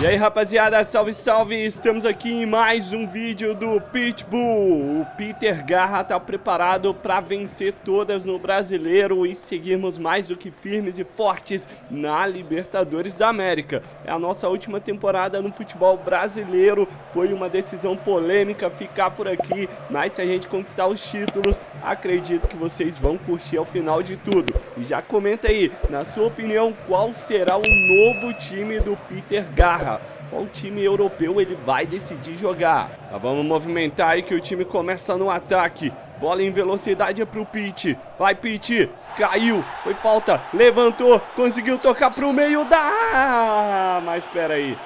E aí rapaziada, salve salve, estamos aqui em mais um vídeo do Pitbull. O Peter Garra tá preparado para vencer todas no Brasileiro e seguirmos mais do que firmes e fortes na Libertadores da América. É a nossa última temporada no futebol brasileiro, foi uma decisão polêmica ficar por aqui Mas se a gente conquistar os títulos, acredito que vocês vão curtir ao final de tudo. E já comenta aí, na sua opinião, qual será o novo time do Peter Garra qual time europeu ele vai decidir jogar. Tá, vamos movimentar aí que o time começa no ataque. Bola em velocidade é pro Pete. Vai, Pete. Caiu. Foi falta. Levantou. Conseguiu tocar pro meio da... Ah, mas espera aí.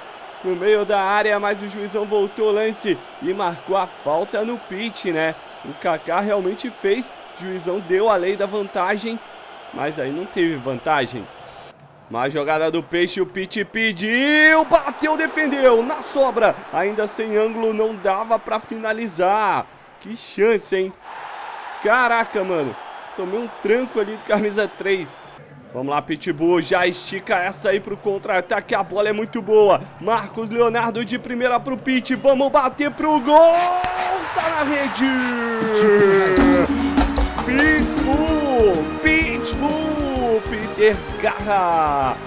Pro meio da área, mas o juizão voltou o lance e marcou a falta no Pete, né? O Kaká realmente fez. O juizão deu a lei da vantagem, mas aí não teve vantagem. Mais jogada do Peixe, o Pete pediu, bateu, defendeu, na sobra. Ainda sem ângulo, não dava pra finalizar. Que chance, hein? Caraca, mano. Tomei um tranco ali de camisa 3. Vamos lá, Pitbull, já estica essa aí pro contra-ataque, a bola é muito boa. Marcos Leonardo de primeira pro Pit, vamos bater pro gol! Tá na rede! Pitbull, Pitbull! Garra.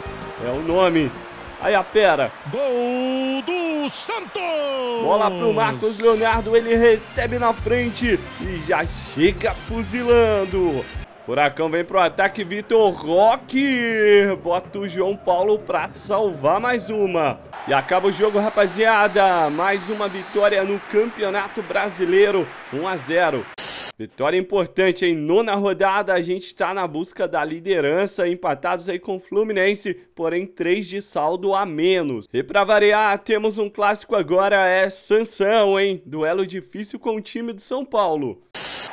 É o nome. Aí a fera. Gol do Santos! Bola pro Marcos Leonardo, ele recebe na frente e já chega fuzilando. Furacão vem pro ataque, Vitor Roque. Bota o João Paulo pra salvar mais uma. E acaba o jogo, rapaziada. Mais uma vitória no Campeonato Brasileiro. 1 a 0. Vitória importante em nona rodada, a gente está na busca da liderança, empatados aí com o Fluminense, porém 3 de saldo a menos. E para variar, temos um clássico agora, é Sansão, hein? Duelo difícil com o time do São Paulo.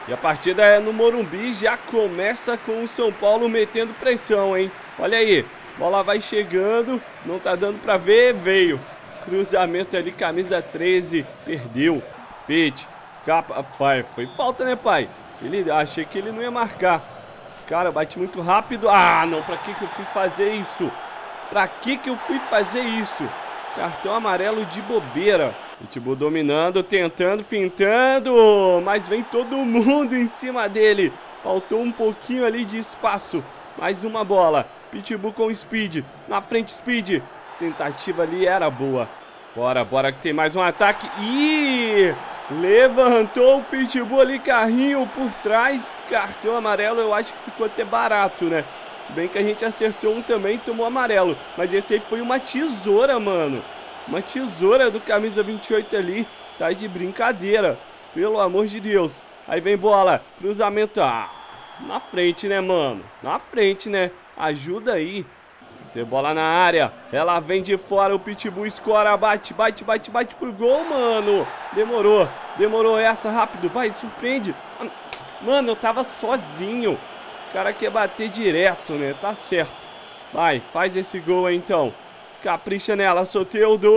E a partida é no Morumbi, já começa com o São Paulo metendo pressão, hein? Olha aí, bola vai chegando, não tá dando para ver, veio. Cruzamento ali, camisa 13, perdeu. Pete, Escapa. Foi, foi falta, né, pai? Ele, achei que ele não ia marcar. Cara, bate muito rápido. Ah, não. Pra que que eu fui fazer isso? Pra que que eu fui fazer isso? Cartão amarelo de bobeira. Pitbull dominando, tentando, fintando. Mas vem todo mundo em cima dele. Faltou um pouquinho ali de espaço. Mais uma bola. Pitbull com speed. Na frente, speed. Tentativa ali era boa. Bora, bora que tem mais um ataque. Ih! Levantou o Pitbull ali, carrinho por trás. Cartão amarelo, eu acho que ficou até barato, né? Se bem que a gente acertou um também tomou amarelo. Mas esse aí foi uma tesoura, mano. Uma tesoura do camisa 28 ali. Tá de brincadeira. Pelo amor de Deus. Aí vem bola. Cruzamento. Ah, na frente, né, mano? Na frente, né? Ajuda aí. Tem bola na área. Ela vem de fora. O Pitbull escora. Bate, bate, bate, bate pro gol, mano. Demorou. Demorou essa. Rápido. Vai, surpreende. Mano, eu tava sozinho. O cara quer bater direto, né? Tá certo. Vai, faz esse gol aí, então. Capricha nela, Soteudo.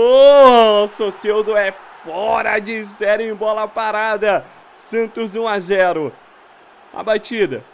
Soteudo é fora de série em bola parada. Santos 1 a 0. A batida.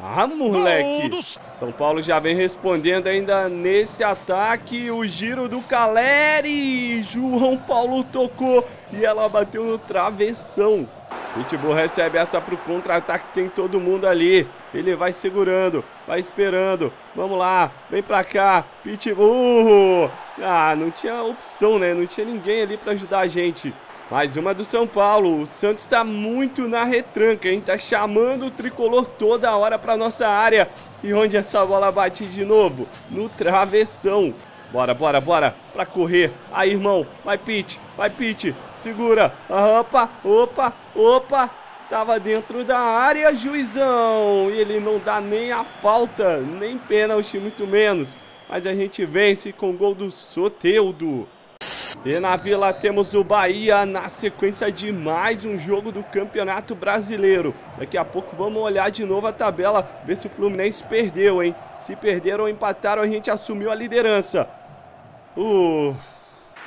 Ah, moleque! São Paulo já vem respondendo ainda nesse ataque. O giro do Caleri. João Paulo tocou e ela bateu no travessão. Pitbull recebe essa pro contra-ataque, tem todo mundo ali. Ele vai segurando, vai esperando. Vamos lá, vem pra cá. Pitbull. Ah, não tinha opção, né? Não tinha ninguém ali pra ajudar a gente. Mais uma do São Paulo. O Santos tá muito na retranca, hein? Tá chamando o tricolor toda hora pra nossa área. E onde essa bola bate de novo? No travessão. Bora, bora, bora. Pra correr. Aí, irmão. Vai, Pete. Vai, Pete. Segura. Opa, opa, opa. Tava dentro da área, juizão. E ele não dá nem a falta, nem pênalti, muito menos. Mas a gente vence com o gol do Soteudo. E na Vila temos o Bahia na sequência de mais um jogo do Campeonato Brasileiro. Daqui a pouco vamos olhar de novo a tabela, ver se o Fluminense perdeu, hein? Se perderam ou empataram, a gente assumiu a liderança. Uh.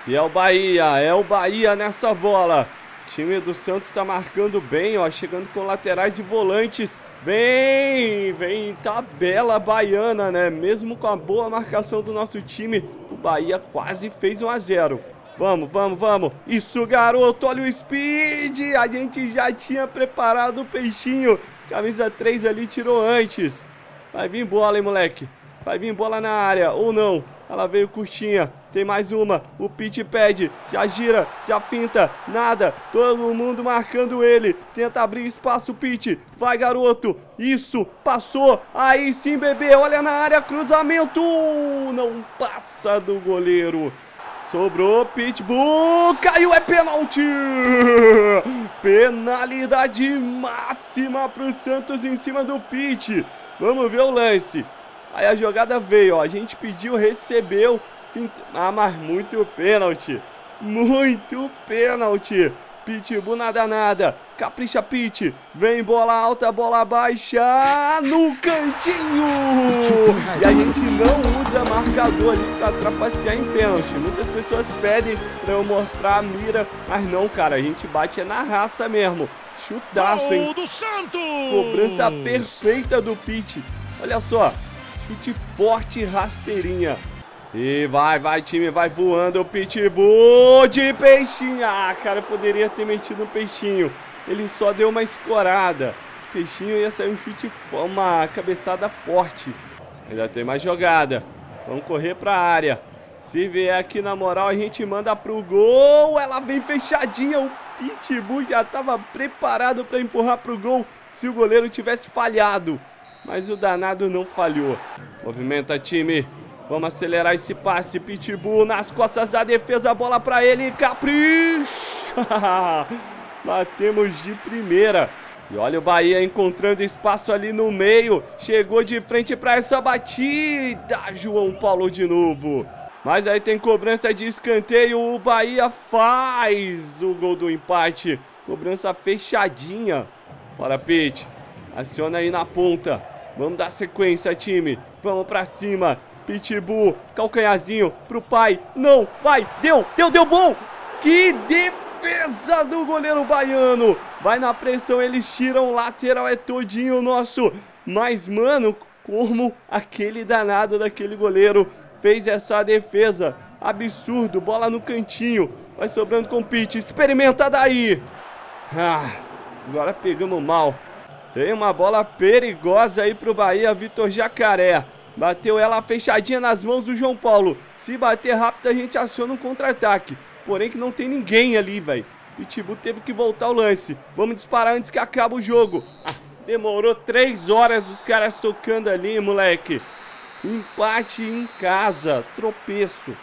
E é o Bahia, é o Bahia nessa bola. O time do Santos está marcando bem, ó, chegando com laterais e volantes. Vem, vem tabela baiana, né? Mesmo com a boa marcação do nosso time, o Bahia quase fez 1 a 0. Vamos, vamos, vamos. Isso, garoto, olha o speed. A gente já tinha preparado o peixinho. Camisa 3 ali tirou antes. Vai vir bola, hein, moleque. Vai vir bola na área, ou não. Ela veio curtinha. Tem mais uma. O Pit pede. Já gira, já finta. Nada. Todo mundo marcando ele. Tenta abrir espaço, Pit. Vai, garoto. Isso. Passou. Aí sim, bebê. Olha na área. Cruzamento. Não passa do goleiro. Sobrou Pitbull, caiu, é pênalti! Penalidade máxima para o Santos em cima do Pit. Vamos ver o lance. Aí a jogada veio, ó, a gente pediu, recebeu. Fint... Ah, mas muito pênalti. Muito pênalti. Pitbull nada nada. Capricha Pit. Vem bola alta, bola baixa. No cantinho. E a gente não usa marcador ali pra trapacear em pênalti. Muitas pessoas pedem pra eu mostrar a mira. Mas não, cara. A gente bate é na raça mesmo. Chutaço, hein? do Santos! Cobrança perfeita do Pit. Olha só. Chute forte rasteirinha. E vai, vai, time, vai voando o Pitbull de peixinho. Ah, cara, poderia ter metido um peixinho. Ele só deu uma escorada. Peixinho ia sair um chute, uma cabeçada forte. Ainda tem mais jogada. Vamos correr pra área. Se vier aqui na moral, a gente manda pro gol. Ela vem fechadinha. O Pitbull já estava preparado para empurrar pro gol se o goleiro tivesse falhado. Mas o danado não falhou. Movimenta, time. Vamos acelerar esse passe. Pitbull nas costas da defesa. Bola para ele. Capricha. Batemos de primeira. E olha o Bahia encontrando espaço ali no meio. Chegou de frente para essa batida. João Paulo de novo. Mas aí tem cobrança de escanteio. O Bahia faz o gol do empate. Cobrança fechadinha. Bora, Pete. Aciona aí na ponta. Vamos dar sequência, time. Vamos pra cima. Pitbull, calcanhazinho pro pai. Não, vai, deu, deu, deu bom. Que defesa do goleiro baiano. Vai na pressão, eles tiram. Lateral é todinho nosso. Mas, mano, como aquele danado daquele goleiro fez essa defesa. Absurdo, bola no cantinho. Vai sobrando com o. Experimenta daí. Ah, agora pegamos mal. Tem uma bola perigosa aí pro Bahia, Vitor Jacaré. Bateu ela fechadinha nas mãos do João Paulo. Se bater rápido, a gente aciona um contra-ataque. Porém que não tem ninguém ali, velho. Pitbull teve que voltar o lance. Vamos disparar antes que acabe o jogo. Ah, demorou três horas os caras tocando ali, moleque. Empate em casa. Tropeço.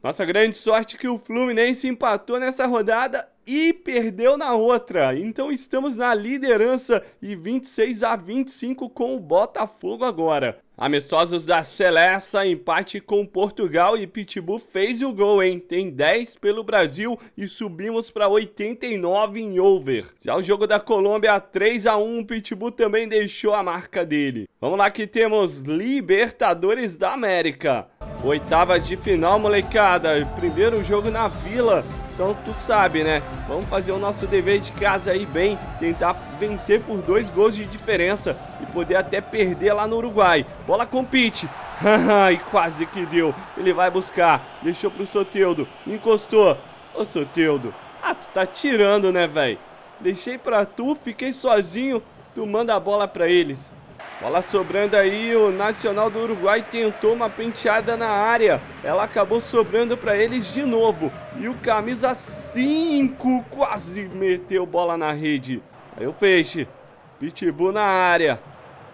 Nossa grande sorte que o Fluminense empatou nessa rodada e perdeu na outra. Então estamos na liderança e 26 a 25 com o Botafogo agora. Amistosos da Celeste, empate com Portugal e Pitbull fez o gol, hein? Tem 10 pelo Brasil e subimos para 89 em over. Já o jogo da Colômbia 3 a 1, Pitbull também deixou a marca dele. Vamos lá que temos Libertadores da América. Oitavas de final, molecada. Primeiro jogo na Vila. Então tu sabe, né? Vamos fazer o nosso dever de casa aí bem, tentar vencer por dois gols de diferença e poder até perder lá no Uruguai. Bola com Pete. Ai, quase que deu. Ele vai buscar. Deixou pro Soteudo. Encostou. Ô Soteudo. Ah, tu tá tirando, né, velho? Deixei pra tu, fiquei sozinho. Tu manda a bola pra eles. Bola sobrando aí, o Nacional do Uruguai tentou uma penteada na área. Ela acabou sobrando para eles de novo. E o camisa 5 quase meteu bola na rede. Aí o Peixe, Pitbull na área.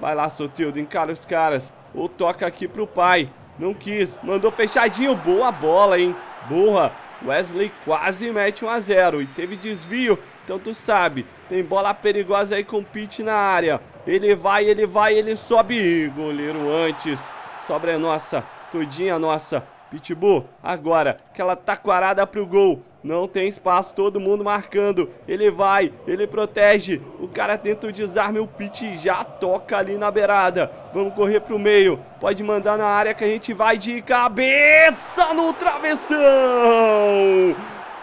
Vai lá, Sotildo, encara os caras. Ou toca aqui pro pai. Não quis, mandou fechadinho. Boa bola, hein? Boa. Wesley quase mete 1 a 0 e teve desvio. Então tu sabe, tem bola perigosa aí com o Pete na área. Ele vai, ele vai, ele sobe. Goleiro antes. Sobra é nossa. Tudinha nossa. Pitbull, agora, aquela taquarada pro gol. Não tem espaço, todo mundo marcando. Ele vai, ele protege. O cara tenta o desarme, o Pit já toca ali na beirada. Vamos correr pro meio. Pode mandar na área que a gente vai de cabeça no travessão.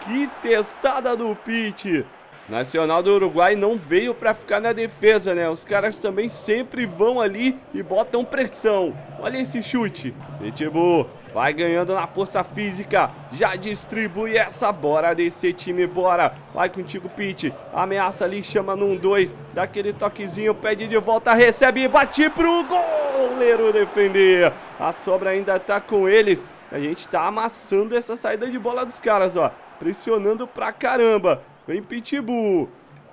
Que testada do Pit. Nacional do Uruguai não veio para ficar na defesa, né? Os caras também sempre vão ali e botam pressão. Olha esse chute. Pitbull vai ganhando na força física. Já distribui essa. Bora desse time, bora. Vai contigo, Pete. Ameaça ali, chama num 2. Dá aquele toquezinho, pede de volta, recebe e bate pro goleiro defender. A sobra ainda tá com eles. A gente tá amassando essa saída de bola dos caras, ó. Pressionando pra caramba. Vem Pitbull.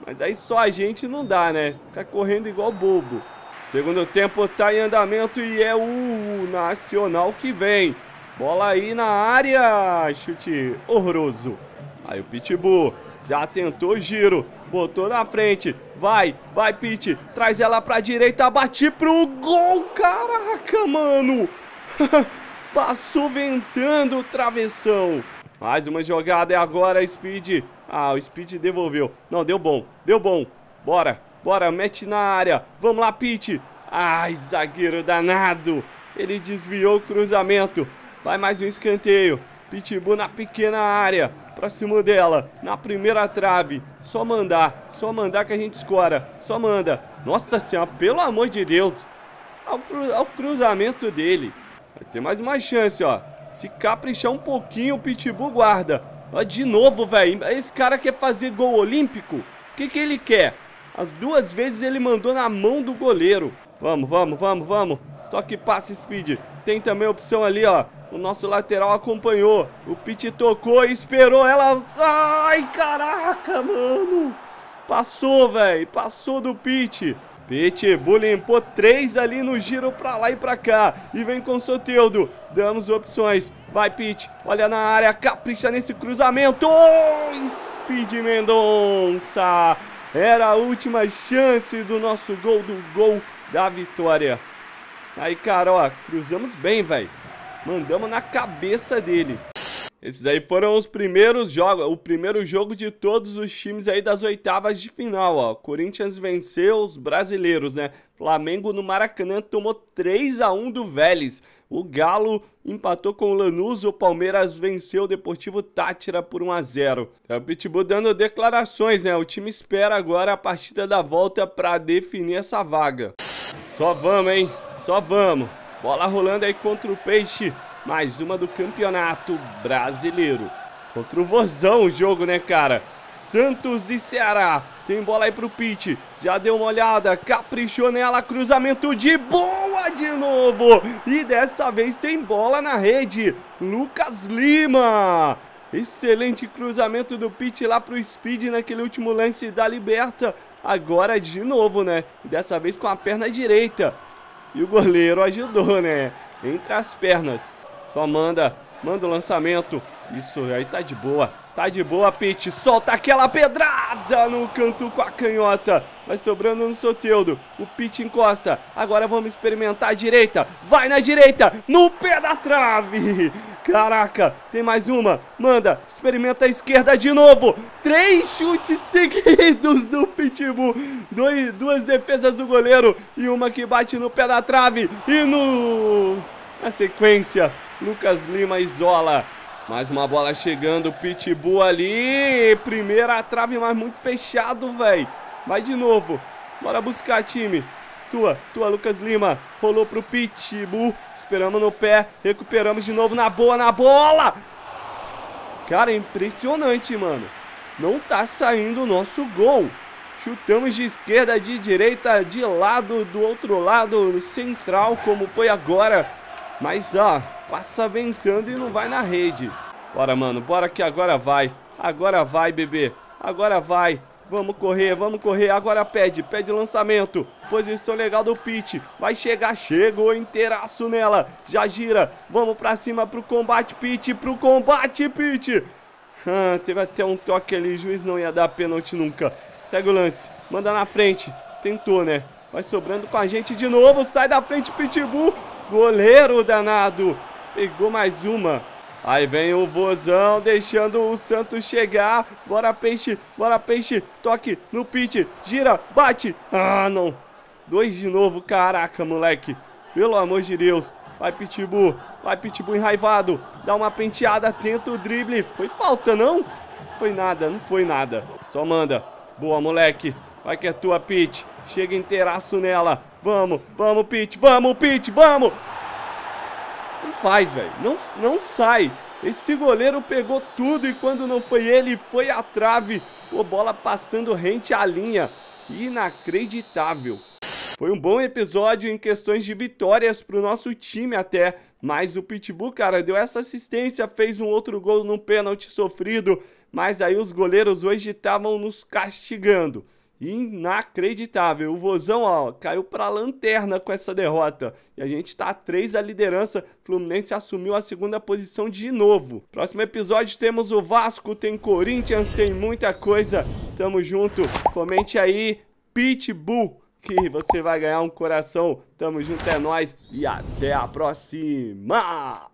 Mas aí só a gente não dá, né? Fica correndo igual bobo. Segundo tempo tá em andamento e é o Nacional que vem. Bola aí na área. Chute horroroso. Aí o Pitbull já tentou o giro. Botou na frente. Vai, vai, Pit. Traz ela pra direita. Bate pro gol. Caraca, mano. Passou ventando o travessão. Mais uma jogada é agora, Speed. Ah, o Speed devolveu. Não, deu bom. Deu bom. Bora. Bora, mete na área. Vamos lá, Pete. Ai, zagueiro danado. Ele desviou o cruzamento. Vai mais um escanteio. Pitbull na pequena área. Próximo dela. Na primeira trave. Só mandar. Só mandar que a gente escora. Só manda. Nossa senhora, pelo amor de Deus. Ao, cru, cruzamento dele. Vai ter mais uma chance, ó. Se caprichar um pouquinho, o Pitbull guarda. Ó, de novo, velho. Esse cara quer fazer gol olímpico? O que, que ele quer? As duas vezes ele mandou na mão do goleiro. Vamos, vamos, vamos, vamos. Toque passe, Speed. Tem também a opção ali, ó. O nosso lateral acompanhou. O Pit tocou e esperou ela. Ai, caraca, mano. Passou, velho. Passou do Pit. Pitbull limpou três ali no giro pra lá e pra cá. E vem com o Soteudo. Damos opções. Vai, Pete. Olha na área. Capricha nesse cruzamento. Oh, Speed Mendonça. Era a última chance do nosso gol, do gol da vitória. Aí, cara, ó. Cruzamos bem, velho. Mandamos na cabeça dele. Esses aí foram os primeiros jogos, o primeiro jogo de todos os times aí das oitavas de final, ó. Corinthians venceu os brasileiros, né? Flamengo no Maracanã tomou 3 a 1 do Vélez. O Galo empatou com o Lanús, o Palmeiras venceu o Deportivo Tátira por 1 a 0. É o Pitbull dando declarações, né? O time espera agora a partida da volta para definir essa vaga. Só vamos, hein? Só vamos. Bola rolando aí contra o Peixe. Mais uma do Campeonato Brasileiro. Contra o Vozão o jogo, né, cara? Santos e Ceará. Tem bola aí pro Pete. Já deu uma olhada. Caprichou nela. Cruzamento de boa de novo. E dessa vez tem bola na rede. Lucas Lima. Excelente cruzamento do Pete lá pro Speed naquele último lance da Liberta. Agora de novo, né? Dessa vez com a perna direita. E o goleiro ajudou, né? Entre as pernas. Só manda, manda o lançamento. Isso, aí tá de boa. Tá de boa, Pete. Solta aquela pedrada no canto com a canhota. Vai sobrando no Soteudo. O Pete encosta. Agora vamos experimentar a direita. Vai na direita. No pé da trave. Caraca, tem mais uma. Manda, experimenta a esquerda de novo. Três chutes seguidos do Pitbull. Dois, duas defesas do goleiro e uma que bate no pé da trave. E no... Na sequência, Lucas Lima isola. Mais uma bola chegando, Pitbull ali. Primeira trave, mas muito fechado, velho. Vai de novo. Bora buscar, time. Tua, tua, Lucas Lima. Rolou pro Pitbull. Esperamos no pé. Recuperamos de novo na boa, na bola. Cara, é impressionante, mano. Não tá saindo o nosso gol. Chutamos de esquerda, de direita, de lado, do outro lado, central, como foi agora. Mas, ó, passa ventando e não vai na rede. Bora, mano, bora que agora vai. Agora vai, bebê. Agora vai. Vamos correr, vamos correr. Agora pede, pede lançamento. Posição legal do Pete. Vai chegar, chegou inteiraço nela. Já gira. Vamos pra cima pro combate, Pete. Pro combate, Pete. Ah, teve até um toque ali. O juiz não ia dar pênalti nunca. Segue o lance. Manda na frente. Tentou, né? Vai sobrando com a gente de novo. Sai da frente, Pitbull. Goleiro danado. Pegou mais uma. Aí vem o Vozão deixando o Santos chegar. Bora peixe, bora peixe. Toque no pit. Gira, bate. Ah, não. Dois de novo. Caraca, moleque. Pelo amor de Deus. Vai, Pitbull. Vai, Pitbull enraivado. Dá uma penteada, tenta o drible. Foi falta, não? Foi nada, não foi nada. Só manda. Boa, moleque. Vai que é tua, Pete. Chega inteiraço nela. Vamos, vamos, Pete. Vamos, Pete, vamos. Não faz, velho. Não, não sai. Esse goleiro pegou tudo e quando não foi ele, foi a trave. Pô, bola passando rente à linha. Inacreditável. Foi um bom episódio em questões de vitórias pro nosso time até. Mas o Pitbull, cara, deu essa assistência, fez um outro gol num pênalti sofrido. Mas aí os goleiros hoje estavam nos castigando. Inacreditável. O Vozão, ó, caiu pra lanterna com essa derrota. E a gente tá a 3 da liderança. Fluminense assumiu a segunda posição de novo. Próximo episódio temos o Vasco, tem Corinthians, tem muita coisa. Tamo junto. Comente aí, Pitbull, que você vai ganhar um coração. Tamo junto, é nóis. E até a próxima.